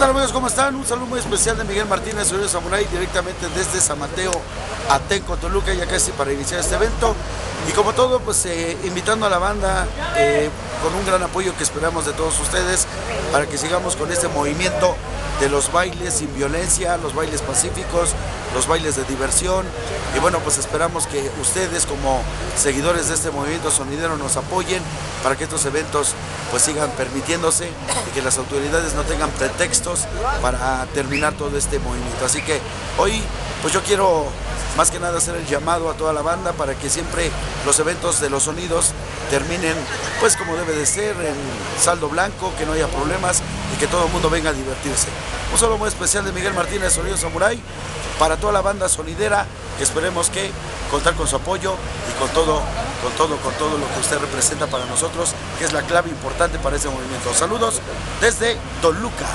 tal amigos? ¿Cómo están? Un saludo muy especial de Miguel Martínez, Sonido Samurai, directamente desde San Mateo, Atenco, Toluca, ya casi para iniciar este evento. Y como todo, pues eh, invitando a la banda eh, con un gran apoyo que esperamos de todos ustedes para que sigamos con este movimiento de los bailes sin violencia, los bailes pacíficos, los bailes de diversión. Y bueno, pues esperamos que ustedes como seguidores de este movimiento sonidero nos apoyen para que estos eventos pues sigan permitiéndose y que las autoridades no tengan pretextos para terminar todo este movimiento. Así que hoy pues yo quiero más que nada hacer el llamado a toda la banda para que siempre los eventos de los sonidos terminen pues como debe de ser, en saldo blanco, que no haya problemas y que todo el mundo venga a divertirse. Un saludo muy especial de Miguel Martínez, Sonido Samurai, para toda la banda sonidera, que esperemos que contar con su apoyo y con todo, con todo, con todo lo que usted representa para nosotros, que es la clave importante para ese movimiento. Saludos desde Toluca.